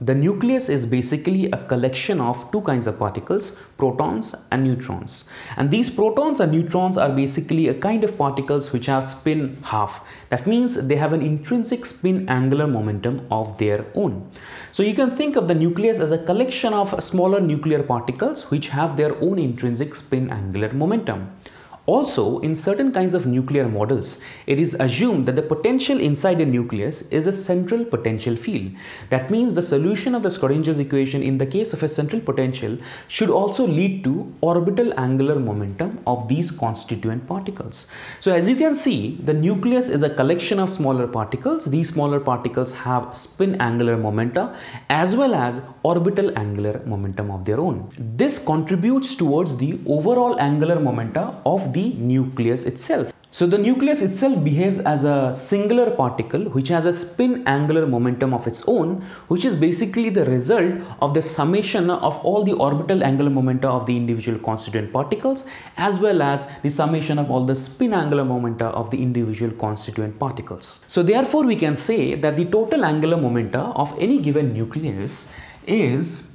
the nucleus is basically a collection of two kinds of particles, protons and neutrons. And these protons and neutrons are basically a kind of particles which have spin half. That means they have an intrinsic spin angular momentum of their own. So you can think of the nucleus as a collection of smaller nuclear particles which have their own intrinsic spin angular momentum. Also, in certain kinds of nuclear models, it is assumed that the potential inside a nucleus is a central potential field. That means the solution of the Schrodinger's equation in the case of a central potential should also lead to orbital angular momentum of these constituent particles. So as you can see, the nucleus is a collection of smaller particles. These smaller particles have spin angular momenta as well as orbital angular momentum of their own. This contributes towards the overall angular momenta of the the nucleus itself. So the nucleus itself behaves as a singular particle which has a spin angular momentum of its own which is basically the result of the summation of all the orbital angular momenta of the individual constituent particles as well as the summation of all the spin angular momenta of the individual constituent particles. So therefore we can say that the total angular momenta of any given nucleus is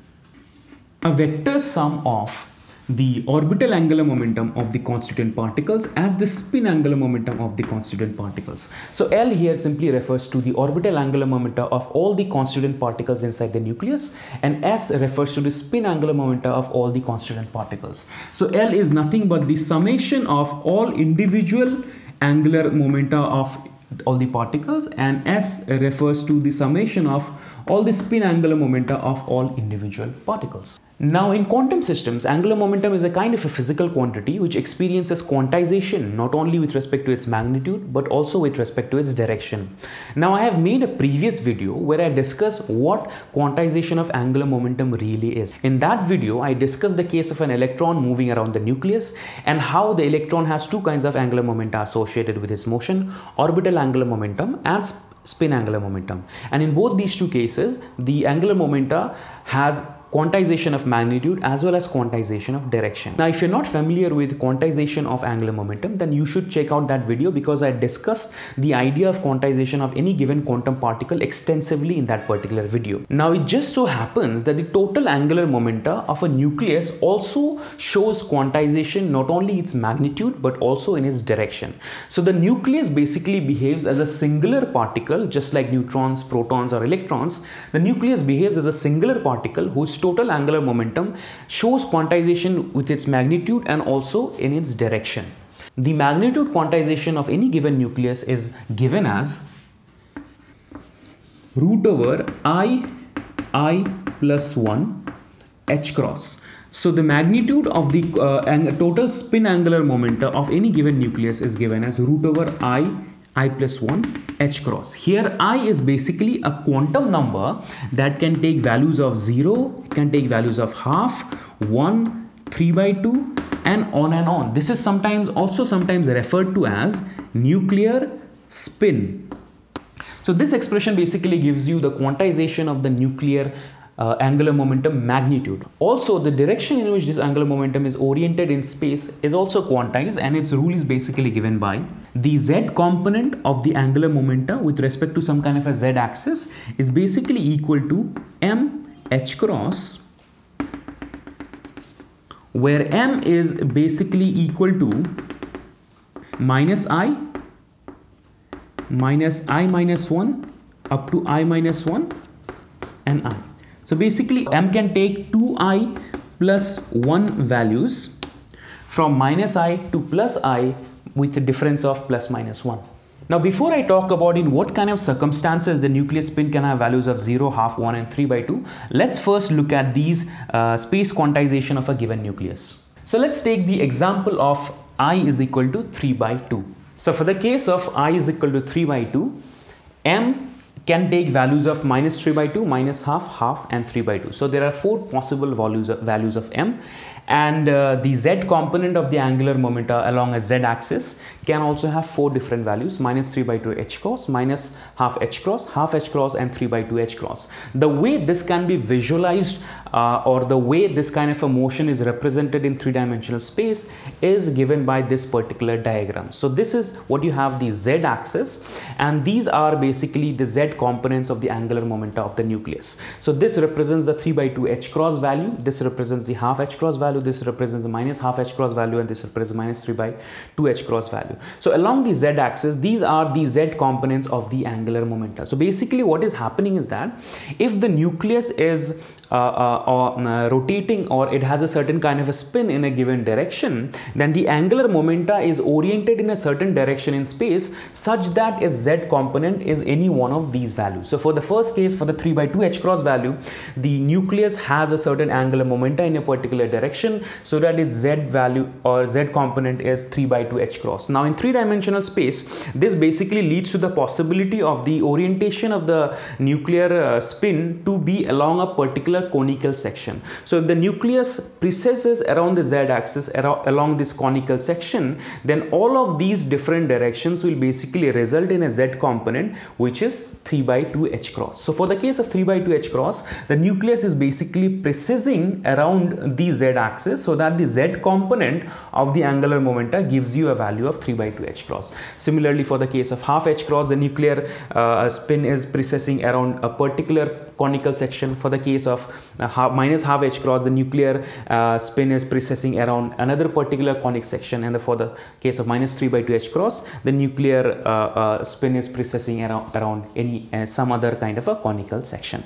a vector sum of the orbital angular momentum of the constituent particles as the spin angular momentum of the constituent particles. So L here simply refers to the orbital angular momentum of all the constituent particles inside the nucleus and S refers to the spin angular momentum of all the constituent particles. So L is nothing but the summation of all individual angular momenta of all the particles and S refers to the summation of all the spin angular momenta of all individual particles. Now in quantum systems, angular momentum is a kind of a physical quantity which experiences quantization not only with respect to its magnitude but also with respect to its direction. Now I have made a previous video where I discuss what quantization of angular momentum really is. In that video, I discussed the case of an electron moving around the nucleus and how the electron has two kinds of angular momenta associated with its motion, orbital angular momentum and spin angular momentum. And in both these two cases, the angular momenta has quantization of magnitude as well as quantization of direction. Now, if you're not familiar with quantization of angular momentum, then you should check out that video because I discussed the idea of quantization of any given quantum particle extensively in that particular video. Now, it just so happens that the total angular momenta of a nucleus also shows quantization not only its magnitude but also in its direction. So, the nucleus basically behaves as a singular particle just like neutrons, protons or electrons. The nucleus behaves as a singular particle whose total angular momentum shows quantization with its magnitude and also in its direction. The magnitude quantization of any given nucleus is given as root over i i plus 1 h cross. So the magnitude of the uh, total spin angular momenta of any given nucleus is given as root over i i plus 1 h cross. Here i is basically a quantum number that can take values of 0, can take values of half, 1, 3 by 2 and on and on. This is sometimes also sometimes referred to as nuclear spin. So this expression basically gives you the quantization of the nuclear uh, angular momentum magnitude. Also, the direction in which this angular momentum is oriented in space is also quantized and its rule is basically given by the z component of the angular momentum with respect to some kind of a z axis is basically equal to m h cross where m is basically equal to minus i minus i minus 1 up to i minus 1 and i. So basically m can take 2i plus 1 values from minus i to plus i with a difference of plus minus 1. Now before I talk about in what kind of circumstances the nucleus spin can have values of 0, half, 1 and 3 by 2, let's first look at these uh, space quantization of a given nucleus. So let's take the example of i is equal to 3 by 2. So for the case of i is equal to 3 by 2, m can take values of minus 3 by 2, minus half, half and 3 by 2. So there are four possible values of, values of m. And uh, the z component of the angular momenta along a z axis can also have four different values. Minus 3 by 2 h cross minus half h cross half h cross and 3 by 2 h cross. The way this can be visualized uh, or the way this kind of a motion is represented in three-dimensional space is given by this particular diagram. So this is what you have the z axis. And these are basically the z components of the angular momenta of the nucleus. So this represents the 3 by 2 h cross value, this represents the half h cross value, this represents the minus half h cross value and this represents minus 3 by 2 h cross value. So along the z axis, these are the z components of the angular momenta. So basically what is happening is that if the nucleus is uh, uh, uh, rotating or it has a certain kind of a spin in a given direction, then the angular momenta is oriented in a certain direction in space such that its z component is any one of these values. So for the first case, for the 3 by 2 h cross value, the nucleus has a certain angular momenta in a particular direction so that its z value or z component is 3 by 2 h cross. Now in three-dimensional space, this basically leads to the possibility of the orientation of the nuclear uh, spin to be along a particular conical section. So if the nucleus precesses around the z-axis along this conical section, then all of these different directions will basically result in a z component which is 3 by 2 h cross. So for the case of 3 by 2 h cross, the nucleus is basically precessing around the z-axis so that the z component of the angular momenta gives you a value of 3 by 2 h cross. Similarly, for the case of half h cross, the nuclear uh, spin is precessing around a particular conical section. For the case of uh, half, minus half h cross, the nuclear uh, spin is precessing around another particular conic section. And for the case of minus 3 by 2 h cross, the nuclear uh, uh, spin is precessing around, around any uh, some other kind of a conical section.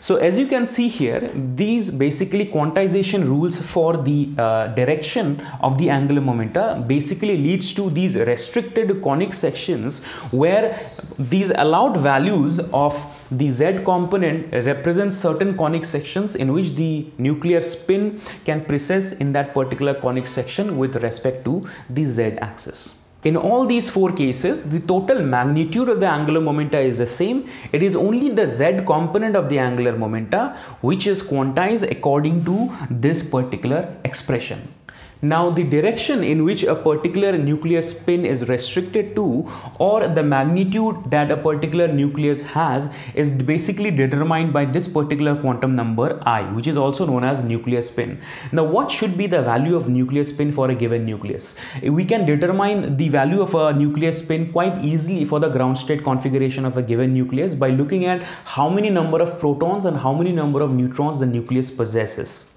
So as you can see here, these basically quantization rules for the uh, direction of the angular momenta basically leads to these restricted conic sections where these allowed values of the z component represents certain conic sections in which the nuclear spin can precess in that particular conic section with respect to the z axis. In all these four cases, the total magnitude of the angular momenta is the same. It is only the z component of the angular momenta which is quantized according to this particular expression. Now the direction in which a particular nuclear spin is restricted to or the magnitude that a particular nucleus has is basically determined by this particular quantum number i which is also known as nuclear spin. Now what should be the value of nuclear spin for a given nucleus? We can determine the value of a nuclear spin quite easily for the ground state configuration of a given nucleus by looking at how many number of protons and how many number of neutrons the nucleus possesses.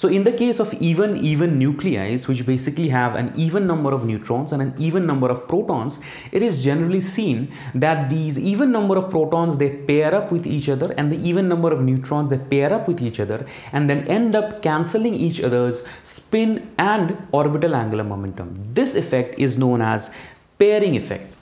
So in the case of even even nuclei, which basically have an even number of neutrons and an even number of protons, it is generally seen that these even number of protons they pair up with each other and the even number of neutrons they pair up with each other and then end up cancelling each other's spin and orbital angular momentum. This effect is known as pairing effect.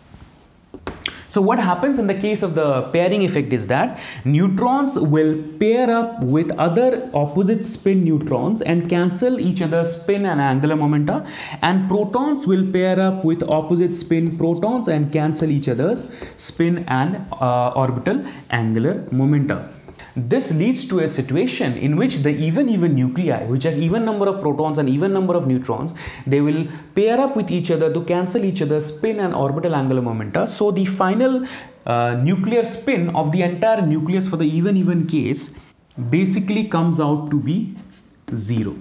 So what happens in the case of the pairing effect is that neutrons will pair up with other opposite spin neutrons and cancel each other's spin and angular momenta and protons will pair up with opposite spin protons and cancel each other's spin and uh, orbital angular momenta. This leads to a situation in which the even even nuclei, which have even number of protons and even number of neutrons, they will pair up with each other to cancel each other's spin and orbital angular momenta. So the final uh, nuclear spin of the entire nucleus for the even even case basically comes out to be zero.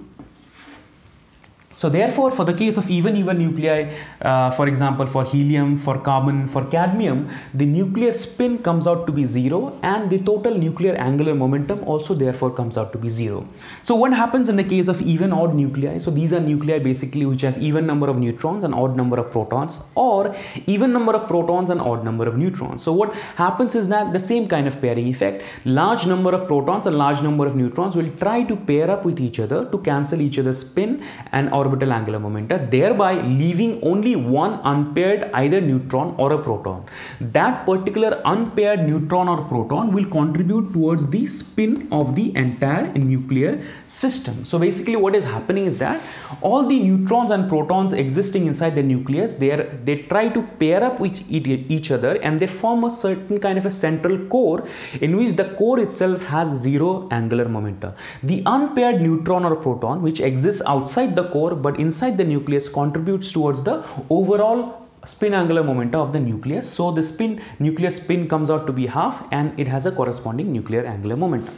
So therefore, for the case of even even nuclei, uh, for example, for helium, for carbon, for cadmium, the nuclear spin comes out to be zero and the total nuclear angular momentum also therefore comes out to be zero. So what happens in the case of even odd nuclei? So these are nuclei basically which have even number of neutrons and odd number of protons or even number of protons and odd number of neutrons. So what happens is that the same kind of pairing effect, large number of protons and large number of neutrons will try to pair up with each other to cancel each other's spin and or orbital angular momentum, thereby leaving only one unpaired either neutron or a proton. That particular unpaired neutron or proton will contribute towards the spin of the entire nuclear system. So basically what is happening is that all the neutrons and protons existing inside the nucleus they, are, they try to pair up with each other and they form a certain kind of a central core in which the core itself has zero angular momentum. The unpaired neutron or proton which exists outside the core but inside the nucleus contributes towards the overall spin angular momentum of the nucleus. So the spin nucleus spin comes out to be half and it has a corresponding nuclear angular momentum.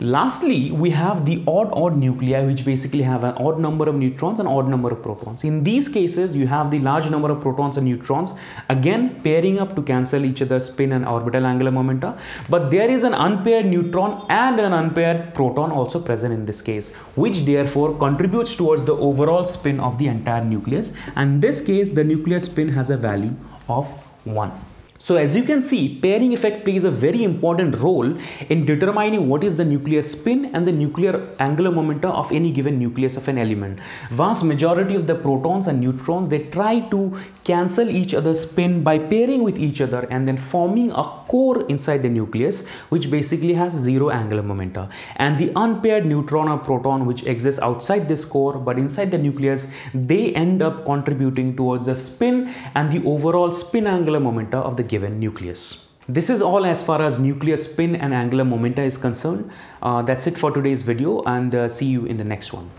Lastly, we have the odd odd nuclei which basically have an odd number of neutrons and odd number of protons. In these cases, you have the large number of protons and neutrons again pairing up to cancel each other's spin and orbital angular momenta. But there is an unpaired neutron and an unpaired proton also present in this case, which therefore contributes towards the overall spin of the entire nucleus. And in this case, the nuclear spin has a value of 1. So as you can see, pairing effect plays a very important role in determining what is the nuclear spin and the nuclear angular momentum of any given nucleus of an element. Vast majority of the protons and neutrons, they try to cancel each other's spin by pairing with each other and then forming a core inside the nucleus which basically has zero angular momentum. And the unpaired neutron or proton which exists outside this core but inside the nucleus, they end up contributing towards the spin and the overall spin angular momentum of the given nucleus. This is all as far as nuclear spin and angular momenta is concerned. Uh, that's it for today's video and uh, see you in the next one.